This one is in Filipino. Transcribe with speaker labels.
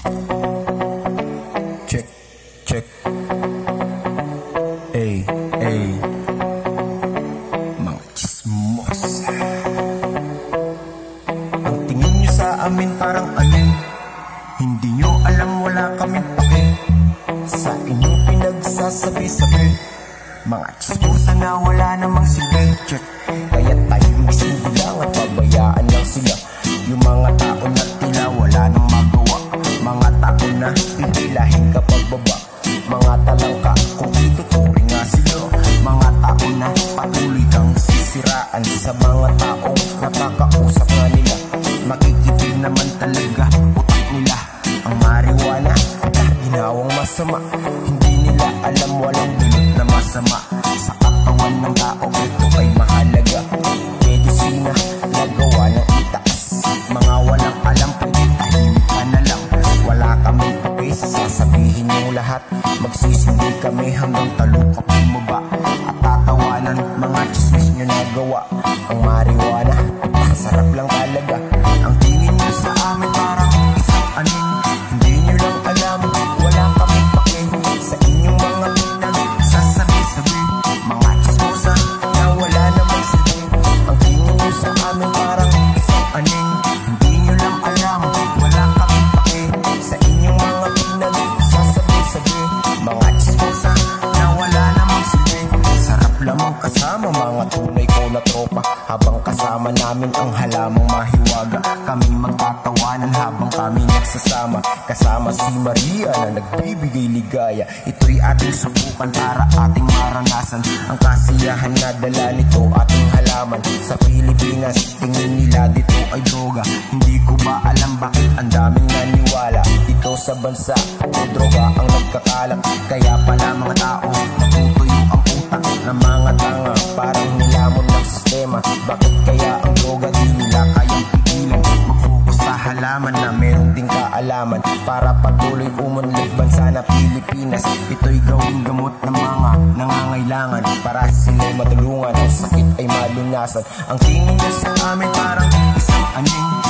Speaker 1: Check, check. Ay, ay. Mga chismos. Ang tingin sa amin parang alin. Hindi nyo alam wala kaming pake. Sa inyong pinagsasabi-sabi. Mga chismosa na wala namang silbi. Check. Kaya tayo mising ba ba. Hanggang talong ka bumaba. At tatawanan mga chismis nyo na gawa. Ang marijuana, masarap lang talaga. Lamang kasama. Mga tunay ko na tropa Habang kasama namin ang halamang mahiwaga. Kami magtatawanan habang kami nagsasama. Kasama si Maria na nagbibigay ligaya. Ito'y ating subukan para ating maranasan. Ang kasiyahan na dala nito ating halaman. Sa Pilipinas tingin nila dito ay droga. Hindi ko ba alam bakit ang daming naniwala? Dito sa bansa o droga ang nagkakalat. Kaya pala mga tao ang utak ng mga tanga Parang nilamon ng sistema. Bakit kaya ang droga di nila kayang pigilan Mag-focus sa halaman na meron ding kaalaman. Para patuloy umunlad bansa na Pilipinas Ito'y gawing gamot ng mga nangangailangan. Para sila'y matulungan Ang sakit ay malunasan Ang tingin niya sa amin parang isang aning